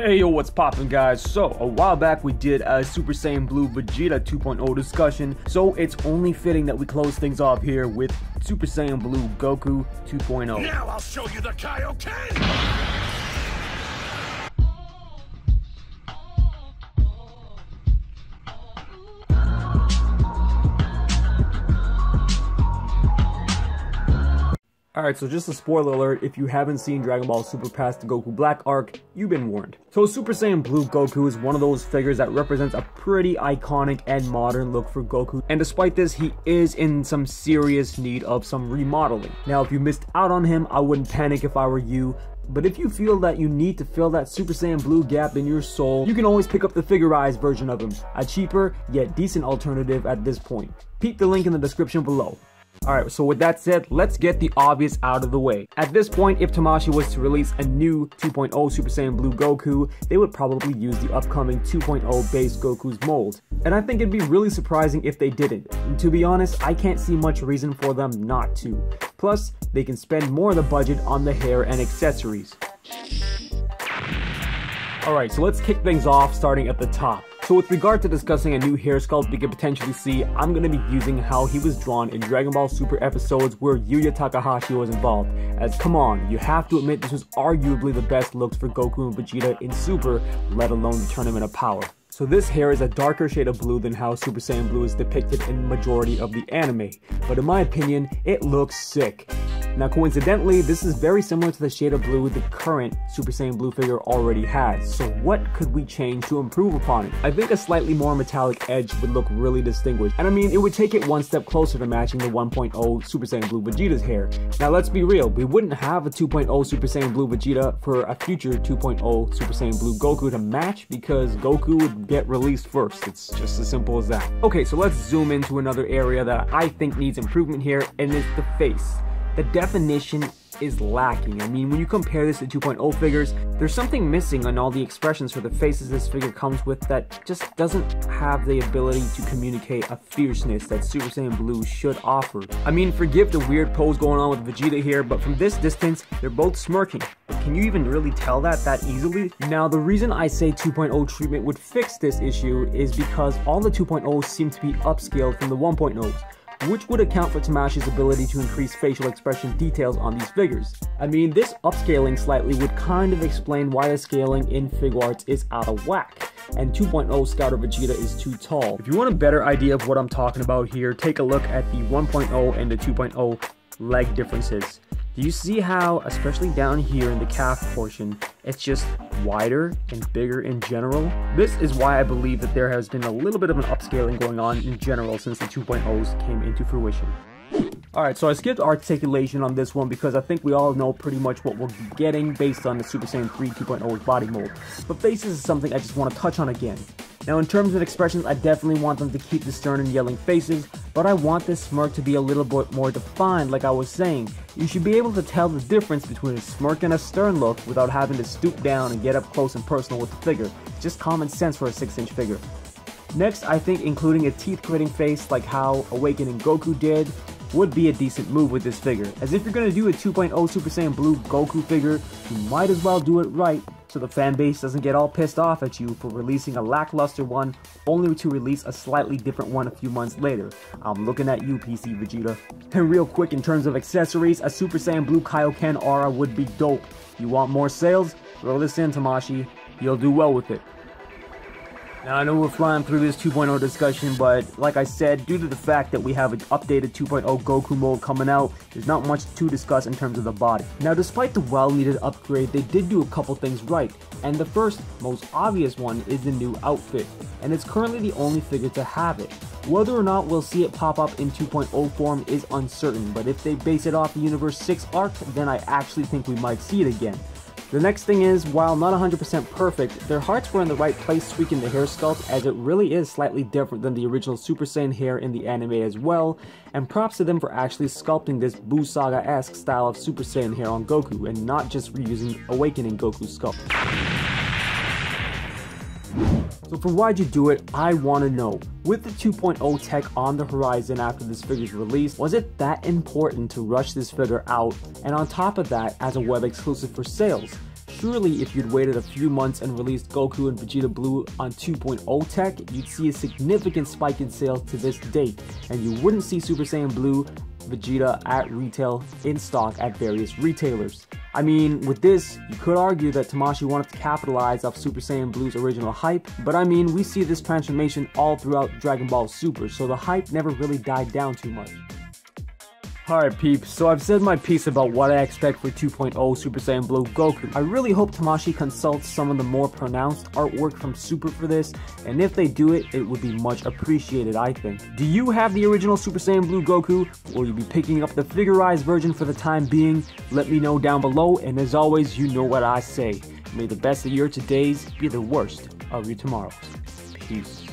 Hey yo, what's poppin' guys? So, a while back we did a Super Saiyan Blue Vegeta 2.0 discussion, so it's only fitting that we close things off here with Super Saiyan Blue Goku 2.0. Now I'll show you the Kaioken! Alright, so just a spoiler alert, if you haven't seen Dragon Ball Super past the Goku Black arc, you've been warned. So Super Saiyan Blue Goku is one of those figures that represents a pretty iconic and modern look for Goku, and despite this, he is in some serious need of some remodeling. Now, if you missed out on him, I wouldn't panic if I were you, but if you feel that you need to fill that Super Saiyan Blue gap in your soul, you can always pick up the Figure Rise version of him, a cheaper yet decent alternative at this point. Peep the link in the description below. Alright, so with that said, let's get the obvious out of the way. At this point, if Tamashii was to release a new 2.0 Super Saiyan Blue Goku, they would probably use the upcoming 2.0 base Goku's mold. And I think it'd be really surprising if they didn't. And to be honest, I can't see much reason for them not to. Plus, they can spend more of the budget on the hair and accessories. Alright, so let's kick things off starting at the top. So with regard to discussing a new hair sculpt we could potentially see, I'm going to be using how he was drawn in Dragon Ball Super episodes where Yuya Takahashi was involved. As come on, you have to admit this was arguably the best looks for Goku and Vegeta in Super, let alone the Tournament of Power. So this hair is a darker shade of blue than how Super Saiyan Blue is depicted in majority of the anime, but in my opinion, it looks sick. Now coincidentally, this is very similar to the shade of blue the current Super Saiyan Blue figure already has, so what could we change to improve upon it? I think a slightly more metallic edge would look really distinguished, and I mean, it would take it one step closer to matching the 1.0 Super Saiyan Blue Vegeta's hair. Now let's be real, we wouldn't have a 2.0 Super Saiyan Blue Vegeta for a future 2.0 Super Saiyan Blue Goku to match because Goku would get released first. It's just as simple as that. Okay, so let's zoom into another area that I think needs improvement here, and it's the face the definition is lacking. I mean, when you compare this to 2.0 figures, there's something missing on all the expressions for the faces this figure comes with that just doesn't have the ability to communicate a fierceness that Super Saiyan Blue should offer. I mean, forgive the weird pose going on with Vegeta here, but from this distance, they're both smirking. But can you even really tell that that easily? Now, the reason I say 2.0 treatment would fix this issue is because all the 2.0s seem to be upscaled from the 1.0s which would account for Tamashii's ability to increase facial expression details on these figures. I mean, this upscaling slightly would kind of explain why the scaling in Figuarts is out of whack, and 2.0 Scouter Vegeta is too tall. If you want a better idea of what I'm talking about here, take a look at the 1.0 and the 2.0 leg differences. Do you see how, especially down here in the calf portion, it's just wider and bigger in general? This is why I believe that there has been a little bit of an upscaling going on in general since the 2.0s came into fruition. Alright, so I skipped articulation on this one because I think we all know pretty much what we're getting based on the Super Saiyan 3 2.0 body mold. But faces is something I just want to touch on again. Now in terms of expressions, I definitely want them to keep the stern and yelling faces, but I want this smirk to be a little bit more defined like I was saying. You should be able to tell the difference between a smirk and a stern look without having to stoop down and get up close and personal with the figure. It's just common sense for a 6 inch figure. Next, I think including a teeth gritting face like how Awakening Goku did would be a decent move with this figure, as if you're going to do a 2.0 Super Saiyan Blue Goku figure, you might as well do it right so the fan base doesn't get all pissed off at you for releasing a lackluster one only to release a slightly different one a few months later. I'm looking at you, PC Vegeta. And real quick, in terms of accessories, a Super Saiyan Blue Kaioken Aura would be dope. You want more sales? Throw this in, Tamashii. You'll do well with it. Now, I know we're flying through this 2.0 discussion, but like I said, due to the fact that we have an updated 2.0 Goku mold coming out, there's not much to discuss in terms of the body. Now, despite the well-needed upgrade, they did do a couple things right, and the first, most obvious one is the new outfit, and it's currently the only figure to have it. Whether or not we'll see it pop up in 2.0 form is uncertain, but if they base it off the Universe 6 arc, then I actually think we might see it again. The next thing is, while not 100% perfect, their hearts were in the right place tweaking the hair sculpt as it really is slightly different than the original Super Saiyan hair in the anime as well, and props to them for actually sculpting this Buu Saga-esque style of Super Saiyan hair on Goku and not just reusing Awakening Goku's sculpt. So for why'd you do it, I want to know. With the 2.0 tech on the horizon after this figure's release, was it that important to rush this figure out? And on top of that, as a web exclusive for sales, Surely, if you'd waited a few months and released Goku and Vegeta Blue on 2.0 tech, you'd see a significant spike in sales to this date, and you wouldn't see Super Saiyan Blue Vegeta at retail in stock at various retailers. I mean, with this, you could argue that Tamashii wanted to capitalize off Super Saiyan Blue's original hype, but I mean, we see this transformation all throughout Dragon Ball Super, so the hype never really died down too much. Alright peeps, so I've said my piece about what I expect for 2.0 Super Saiyan Blue Goku. I really hope Tamashii consults some of the more pronounced artwork from Super for this, and if they do it, it would be much appreciated I think. Do you have the original Super Saiyan Blue Goku? Will you be picking up the Figure Rise version for the time being? Let me know down below, and as always, you know what I say. May the best of your todays be the worst of your tomorrows. Peace.